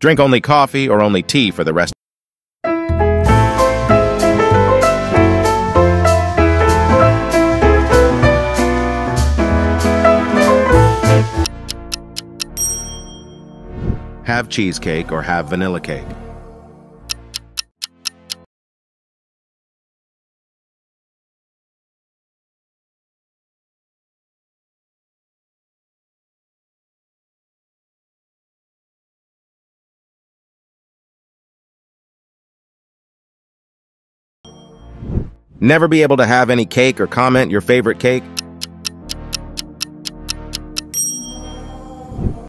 Drink only coffee or only tea for the rest. Have cheesecake or have vanilla cake. Never be able to have any cake or comment your favorite cake?